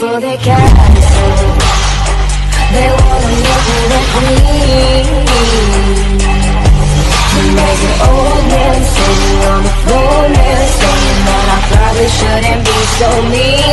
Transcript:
for they castle. They wanna make you their queen. And there's an old man sitting on the floor, now, saying that I probably shouldn't be so mean.